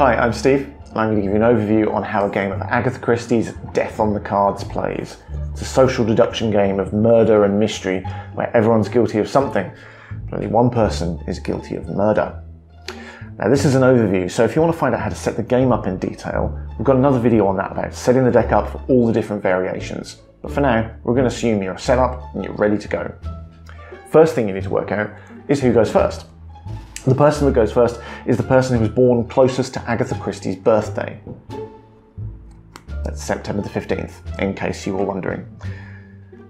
Hi, I'm Steve, and I'm going to give you an overview on how a game of Agatha Christie's Death on the Cards plays. It's a social deduction game of murder and mystery where everyone's guilty of something, but only one person is guilty of murder. Now this is an overview, so if you want to find out how to set the game up in detail, we've got another video on that about setting the deck up for all the different variations. But for now, we're going to assume you're set up and you're ready to go. First thing you need to work out is who goes first. The person that goes first is the person who was born closest to Agatha Christie's birthday. That's September the 15th, in case you were wondering.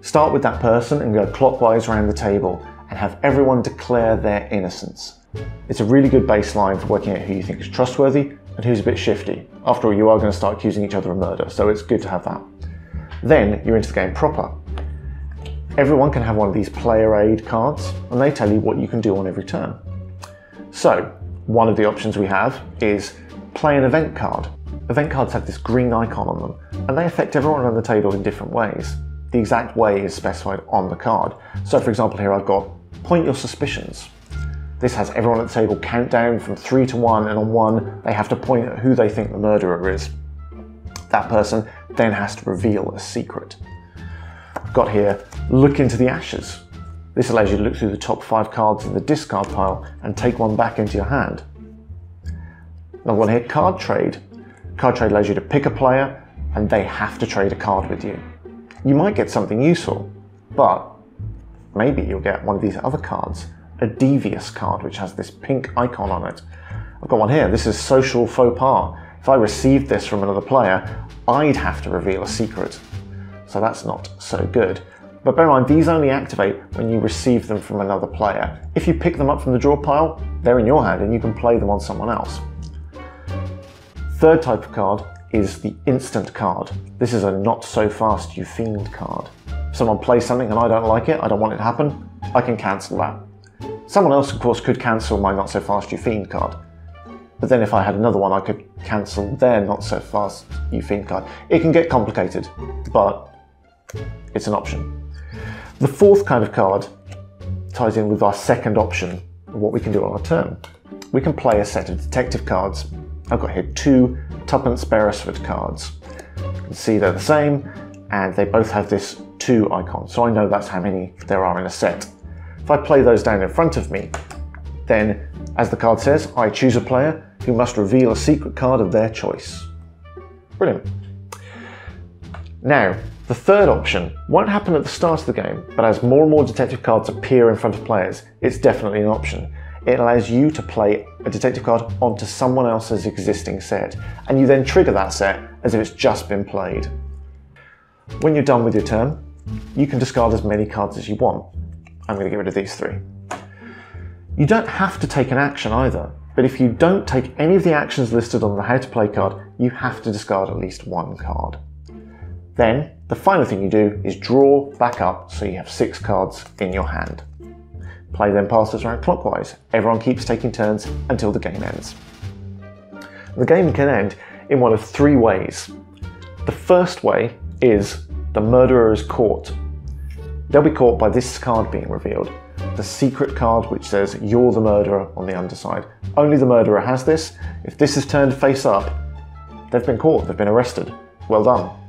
Start with that person and go clockwise around the table and have everyone declare their innocence. It's a really good baseline for working out who you think is trustworthy and who's a bit shifty. After all, you are going to start accusing each other of murder, so it's good to have that. Then you're into the game proper. Everyone can have one of these player aid cards, and they tell you what you can do on every turn. So, one of the options we have is play an event card. Event cards have this green icon on them, and they affect everyone around the table in different ways. The exact way is specified on the card. So, for example, here I've got point your suspicions. This has everyone at the table count down from three to one, and on one, they have to point at who they think the murderer is. That person then has to reveal a secret. I've got here, look into the ashes. This allows you to look through the top five cards in the discard pile and take one back into your hand. Another one here, card trade. Card trade allows you to pick a player and they have to trade a card with you. You might get something useful, but maybe you'll get one of these other cards, a devious card which has this pink icon on it. I've got one here, this is social faux pas. If I received this from another player, I'd have to reveal a secret. So that's not so good. But bear in mind, these only activate when you receive them from another player. If you pick them up from the draw pile, they're in your hand and you can play them on someone else. Third type of card is the instant card. This is a not so fast you fiend card. If someone plays something and I don't like it, I don't want it to happen, I can cancel that. Someone else, of course, could cancel my not so fast you fiend card. But then if I had another one, I could cancel their not so fast you fiend card. It can get complicated, but it's an option. The fourth kind of card ties in with our second option of what we can do on our turn. We can play a set of detective cards. I've got here two Tuppence Beresford cards. You can see they're the same and they both have this two icon, so I know that's how many there are in a set. If I play those down in front of me, then as the card says, I choose a player who must reveal a secret card of their choice. Brilliant. Now, the third option won't happen at the start of the game, but as more and more detective cards appear in front of players, it's definitely an option. It allows you to play a detective card onto someone else's existing set, and you then trigger that set as if it's just been played. When you're done with your turn, you can discard as many cards as you want. I'm going to get rid of these three. You don't have to take an action either, but if you don't take any of the actions listed on the how to play card, you have to discard at least one card. Then, the final thing you do is draw back up so you have six cards in your hand. Play then passes around clockwise. Everyone keeps taking turns until the game ends. The game can end in one of three ways. The first way is the murderer is caught. They'll be caught by this card being revealed, the secret card which says you're the murderer on the underside. Only the murderer has this. If this is turned face up, they've been caught, they've been arrested. Well done.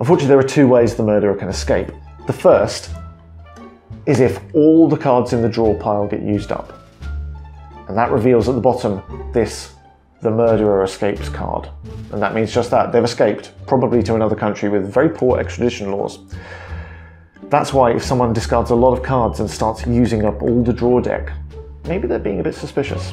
Unfortunately, there are two ways the murderer can escape. The first is if all the cards in the draw pile get used up. And that reveals at the bottom this the murderer escapes card. And that means just that, they've escaped, probably to another country with very poor extradition laws. That's why if someone discards a lot of cards and starts using up all the draw deck, maybe they're being a bit suspicious.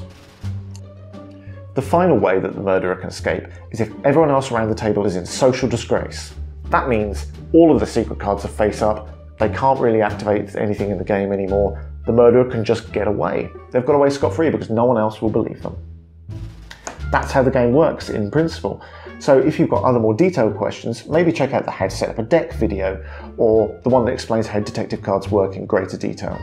The final way that the murderer can escape is if everyone else around the table is in social disgrace. That means all of the secret cards are face up, they can't really activate anything in the game anymore, the murderer can just get away. They've got away scot free because no one else will believe them. That's how the game works in principle. So if you've got other more detailed questions, maybe check out the how to set up a deck video or the one that explains how detective cards work in greater detail.